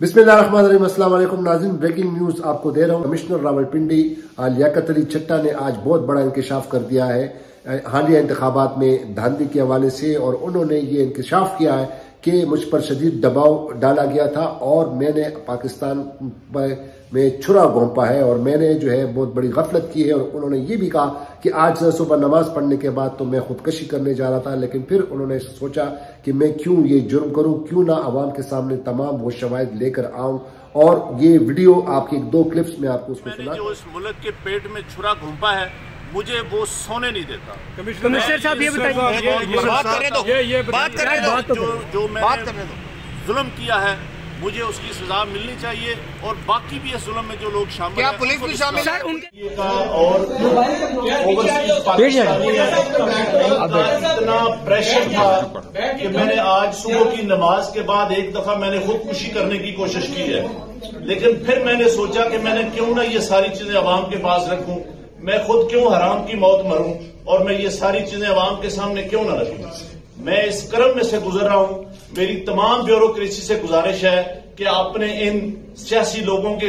बिस्मिल्लाम नाजिन breaking news आपको दे रहा हूँ। कमिश्नर रावलपिंडी लियाकत अली चट्टा ने आज बहुत बड़ा इंकशाफ कर दिया है। हालिया इंतबात में धांधी के हवाले से और उन्होंने ये इंकशाफ किया है कि मुझ पर शदीद दबाव डाला गया था और मैंने पाकिस्तान में छुरा घोंपा है और मैंने जो है बहुत बड़ी गफलत की है और उन्होंने ये भी कहा कि आज सुबह नमाज़ पढ़ने के बाद तो मैं खुदकशी करने जा रहा था लेकिन फिर उन्होंने सोचा कि मैं क्यों ये जुर्म करूँ क्यों ना आवाम के सामने तमाम वो शवायद लेकर आऊँ। और ये वीडियो आपकी दो क्लिप्स में आपको उसको सुना इस मुल्क के पेट में छुरा घूमपा है मुझे वो सोने नहीं देता। कमिश्नर साहब ये बताइए। बात करने दो ये ये बात करने दो तो जो जो मैंने जुल्म किया है मुझे उसकी सजा मिलनी चाहिए और बाकी भी इस जुल्म में जो लोग शामिल क्या पुलिस भी शामिल सर उनके और इतना प्रेशर था कि मैंने आज सुबह की नमाज़ के बाद एक दफ़ा मैंने खुदकुशी करने की कोशिश की है। लेकिन फिर मैंने सोचा कि मैंने क्यों ना ये सारी चीज़ें आवाम के पास रखूँ। मैं खुद क्यों हराम की मौत मरूं? और मैं ये सारी चीज़ें अवाम के सामने क्यों ना रखूँ? मैं इस क्रम में से गुजर रहा हूँ। मेरी तमाम ब्यूरोक्रेसी से गुजारिश है कि आपने इन सियासी लोगों के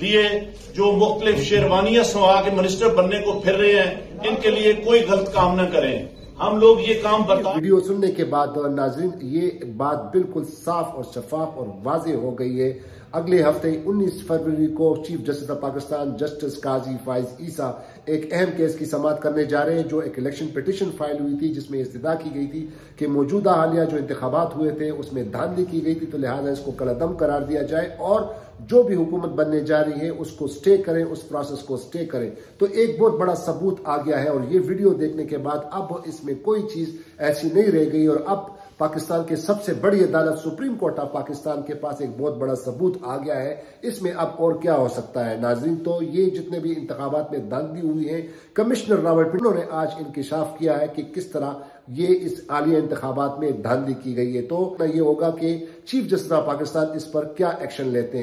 लिए जो मुख्तलिफ़ शेरवानियाँ सुहा के मिनिस्टर बनने को फिर रहे हैं, इनके लिए कोई गलत काम न करें। हम लोग ये काम बता वीडियो सुनने के बाद नाजरीन, ये बात बिल्कुल साफ़ और शफाफ और वाजे हो गई है। अगले हफ़्ते 19 फरवरी को chief justice of Pakistan, justice Qazi Faez Isa, एक अहम केस की समाप्त करने जा रहे हैं, जो एक इलेक्शन पिटिशन फ़ाइल हुई थी, जिसमें इस्तः की गई थी कि मौजूदा हालिया जो इंतबात हुए थे, उसमें धांधली की गई थी तो लिहाजा इसको कलदम करार दिया जाए और जो भी हुकूमत बनने जा रही है, उसको स्टे करें, उस प्रोसेस को स्टे करें। तो एक बहुत बड़ा सबूत आ गया है और ये वीडियो देखने के बाद अब इसमें कोई चीज़ ऐसी नहीं रह गई और अब पाकिस्तान के सबसे बड़ी अदालत, सुप्रीम कोर्ट ऑफ़ पाकिस्तान के पास एक बहुत बड़ा सबूत आ गया है। इसमें अब और क्या हो सकता है? नाजरीन तो ये जितने भी इंतबात में दांदी हुई है, कमिश्नर रावलपिंडो ने आज इंकशाफ किया है कि किस तरह ये इस आलिया इंतबात में धांधली की गई है। तो ये होगा कि चीफ जस्टिस ऑफ़ पाकिस्तान इस पर क्या एक्शन लेते हैं।